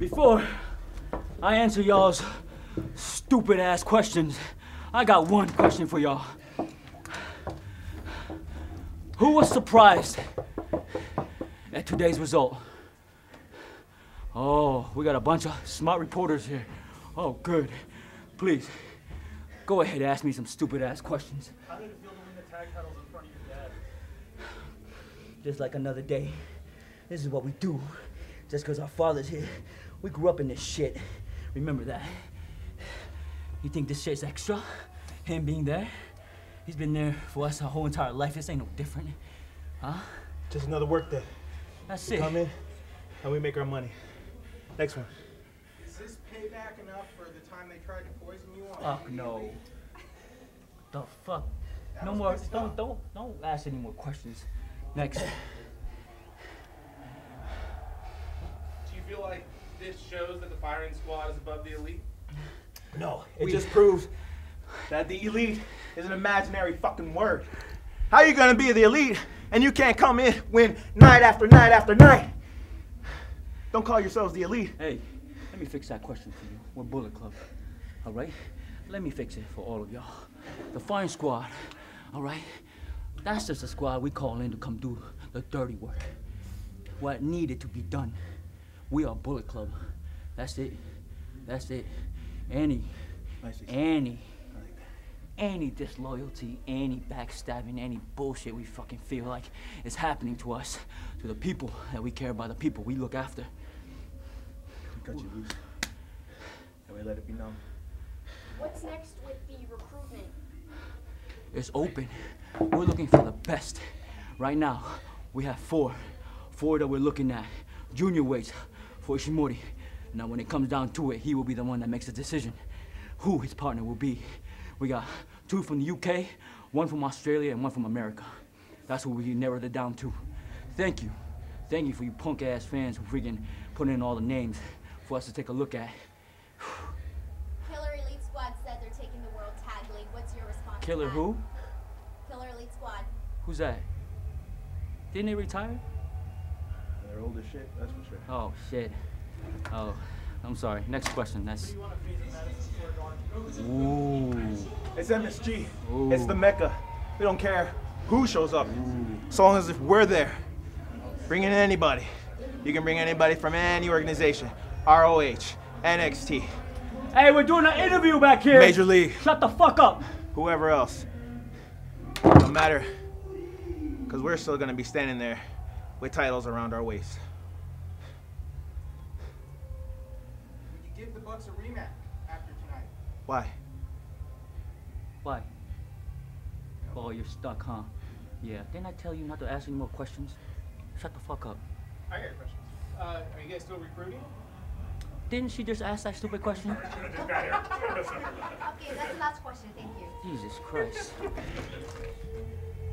Before I answer y'all's stupid ass questions, I got one question for y'all. Who was surprised at today's result? Oh, we got a bunch of smart reporters here. Oh, good. Please, go ahead and ask me some stupid ass questions. How did it feel to win the tag titles in front of your dad? Just like another day. This is what we do. Just because our father's here. We grew up in this shit. Remember that. You think this shit's extra? Him being there? He's been there for us our whole entire life. This ain't no different. Huh? Just another work day. That's We it. come in and we make our money. Next one. Is this payback enough for the time they tried to poison you on? Fuck no. The fuck? That No more. Don't don't don't ask any more questions. Next. Do you feel like this shows that the firing squad is above the elite? No, it We- just proves that the elite is an imaginary fucking word. How are you gonna be the elite and you can't come in, win night after night after night? Don't call yourselves the elite. Hey, let me fix that question for you. We're Bullet Club, all right? Let me fix it for all of y'all. The firing squad, all right? That's just a squad we call in to come do the dirty work. What needed to be done. We are Bullet Club. That's it. That's it. Any, any, any disloyalty, any backstabbing, any bullshit we fucking feel like is happening to us, to the people that we care about, the people we look after. We cut you loose. And we let it be known. What's next with the recruitment? It's open. We're looking for the best. Right now, we have four. Four that we're looking at. Junior weights for Ishimori. Now, when it comes down to it, he will be the one that makes the decision who his partner will be. We got two from the UK, one from Australia, and one from America. That's what we narrowed it down to. Thank you. Thank you for you punk ass fans who freaking put in all the names for us to take a look at. Killer Elite Squad said they're taking the World Tag League. What's your response? to Killer who? Killer Elite Squad. Who's that? Didn't they retire? They're old as shit, that's for sure. Oh shit. Oh, I'm sorry. Next question. That's. Ooh. It's MSG. Ooh. It's the Mecca. We don't care who shows up, Ooh. as long as if we're there. Bring in anybody. You can bring anybody from any organization. ROH, NXT, Hey, we're doing an interview back here. Major League, Shut the fuck up. whoever else. No matter, because we're still gonna be standing there with titles around our waist. Would you give the Bucks a rematch after tonight? Why? Why? Oh, you're stuck, huh? Yeah. Didn't I tell you not to ask any more questions? Shut the fuck up. I got questions. Uh, are you guys still recruiting? Didn't she just ask that stupid question? Okay, that's the last question. Thank you. Jesus Christ.